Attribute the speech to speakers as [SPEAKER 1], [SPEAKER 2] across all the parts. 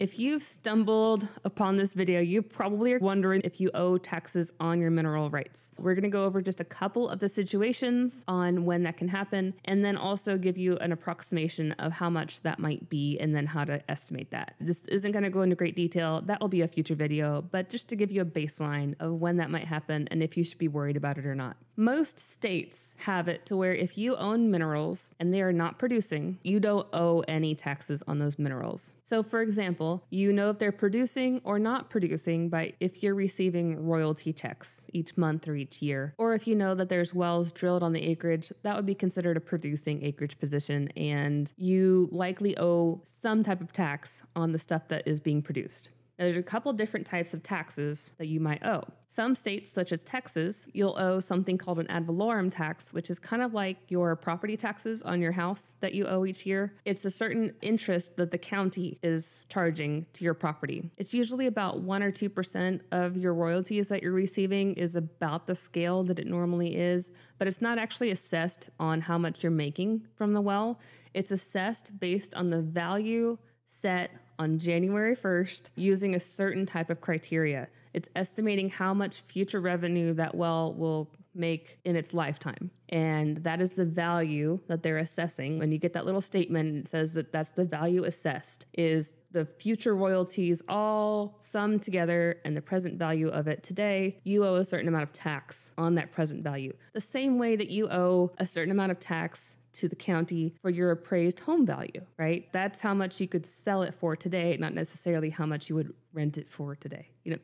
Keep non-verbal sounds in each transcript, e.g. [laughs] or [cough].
[SPEAKER 1] If you've stumbled upon this video, you probably are wondering if you owe taxes on your mineral rights. We're going to go over just a couple of the situations on when that can happen, and then also give you an approximation of how much that might be and then how to estimate that. This isn't going to go into great detail. That will be a future video, but just to give you a baseline of when that might happen and if you should be worried about it or not. Most states have it to where if you own minerals and they are not producing, you don't owe any taxes on those minerals. So, for example, you know if they're producing or not producing by if you're receiving royalty checks each month or each year, or if you know that there's wells drilled on the acreage, that would be considered a producing acreage position, and you likely owe some type of tax on the stuff that is being produced. Now, there's a couple different types of taxes that you might owe. Some states, such as Texas, you'll owe something called an ad valorem tax, which is kind of like your property taxes on your house that you owe each year. It's a certain interest that the county is charging to your property. It's usually about 1 or 2% of your royalties that you're receiving is about the scale that it normally is, but it's not actually assessed on how much you're making from the well. It's assessed based on the value set on January 1st using a certain type of criteria. It's estimating how much future revenue that well will make in its lifetime. And that is the value that they're assessing. When you get that little statement, it says that that's the value assessed is the future royalties all summed together and the present value of it today, you owe a certain amount of tax on that present value. The same way that you owe a certain amount of tax to the county for your appraised home value, right? That's how much you could sell it for today, not necessarily how much you would rent it for today. You know,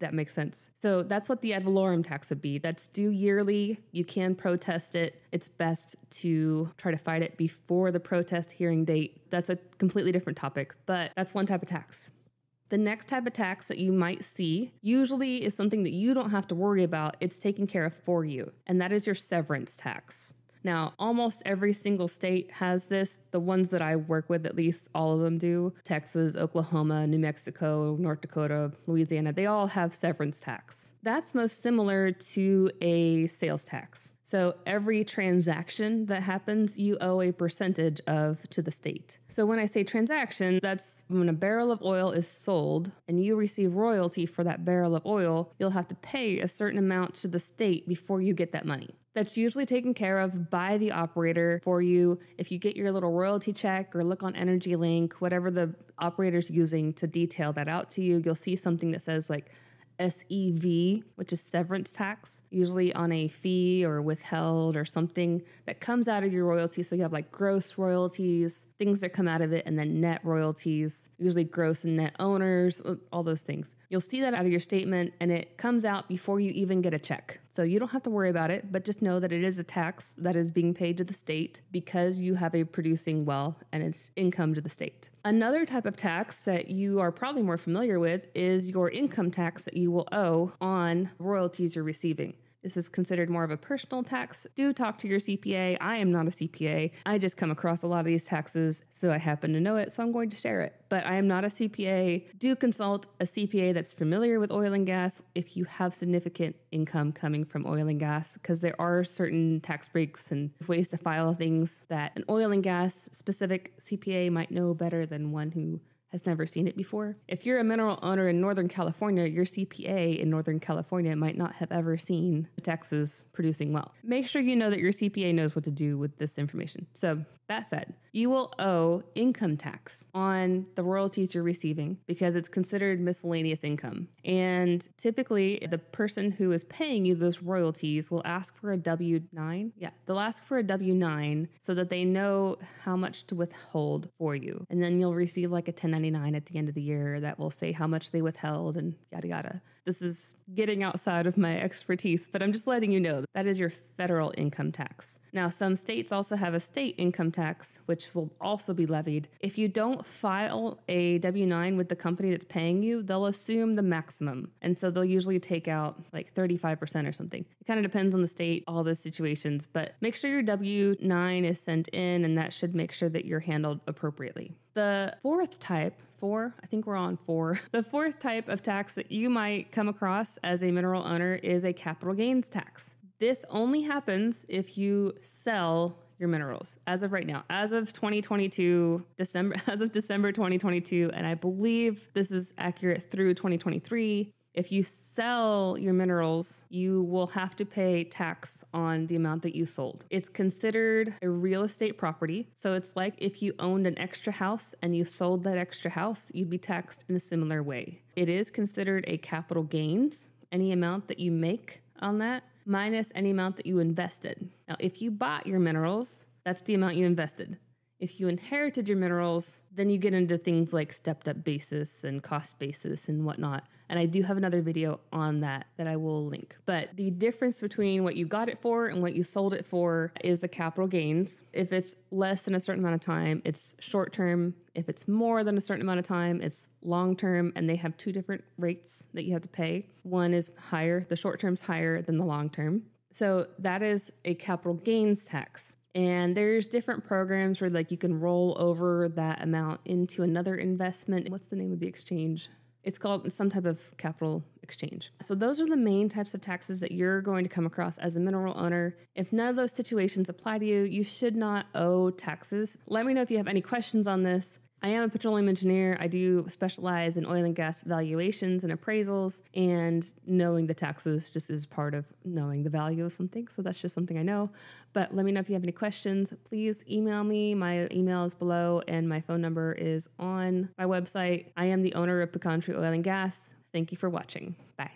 [SPEAKER 1] that makes sense. So that's what the ad valorem tax would be. That's due yearly. You can protest it. It's best to try to fight it before the protest hearing date. That's a completely different topic, but that's one type of tax. The next type of tax that you might see usually is something that you don't have to worry about. It's taken care of for you, and that is your severance tax. Now, almost every single state has this. The ones that I work with, at least all of them do. Texas, Oklahoma, New Mexico, North Dakota, Louisiana, they all have severance tax. That's most similar to a sales tax. So every transaction that happens, you owe a percentage of to the state. So when I say transaction, that's when a barrel of oil is sold and you receive royalty for that barrel of oil, you'll have to pay a certain amount to the state before you get that money. That's usually taken care of by the operator for you. If you get your little royalty check or look on EnergyLink, whatever the operator's using to detail that out to you, you'll see something that says like SEV, which is severance tax, usually on a fee or withheld or something that comes out of your royalty. So you have like gross royalties, things that come out of it, and then net royalties, usually gross and net owners, uh, all those things. You'll see that out of your statement and it comes out before you even get a check. So you don't have to worry about it, but just know that it is a tax that is being paid to the state because you have a producing well and it's income to the state. Another type of tax that you are probably more familiar with is your income tax that you will owe on royalties you're receiving. This is considered more of a personal tax. Do talk to your CPA. I am not a CPA. I just come across a lot of these taxes, so I happen to know it, so I'm going to share it. But I am not a CPA. Do consult a CPA that's familiar with oil and gas if you have significant income coming from oil and gas, because there are certain tax breaks and ways to file things that an oil and gas specific CPA might know better than one who has never seen it before. If you're a mineral owner in Northern California, your CPA in Northern California might not have ever seen Texas producing well. Make sure you know that your CPA knows what to do with this information. So, that said, you will owe income tax on the royalties you're receiving because it's considered miscellaneous income. And typically, the person who is paying you those royalties will ask for a W 9. Yeah, they'll ask for a W 9 so that they know how much to withhold for you. And then you'll receive like a 1099 at the end of the year that will say how much they withheld and yada yada. This is getting outside of my expertise, but I'm just letting you know that is your federal income tax. Now, some states also have a state income tax, which will also be levied. If you don't file a W 9 with the company that's paying you, they'll assume the maximum. And so they'll usually take out like 35% or something. It kind of depends on the state, all the situations, but make sure your W 9 is sent in, and that should make sure that you're handled appropriately. The fourth type, four, I think we're on four. [laughs] The fourth type of tax that you might come across as a mineral owner is a capital gains tax. This only happens if you sell your minerals as of right now, as of 2022, December, [laughs] as of December 2022, and I believe this is accurate through 2023. If you sell your minerals, you will have to pay tax on the amount that you sold. It's considered a real estate property. So it's like if you owned an extra house and you sold that extra house, you'd be taxed in a similar way. It is considered a capital gains, any amount that you make on that, minus any amount that you invested. Now, if you bought your minerals, that's the amount you invested. If you inherited your minerals, then you get into things like stepped up basis and cost basis and whatnot. And I do have another video on that that I will link. But the difference between what you got it for and what you sold it for is the capital gains. If it's less than a certain amount of time, it's short term. If it's more than a certain amount of time, it's long term. And they have two different rates that you have to pay. One is higher, the short term's higher than the long term. So that is a capital gains tax. And there's different programs where like you can roll over that amount into another investment. What's the name of the exchange? It's called some type of capital exchange. So, those are the main types of taxes that you're going to come across as a mineral owner. If none of those situations apply to you, you should not owe taxes. Let me know if you have any questions on this. I am a petroleum engineer. I do specialize in oil and gas valuations and appraisals, and knowing the taxes just is part of knowing the value of something. So that's just something I know. But let me know if you have any questions. Please email me. My email is below, and my phone number is on my website. I am the owner of Pecan Tree Oil and Gas. Thank you for watching. Bye.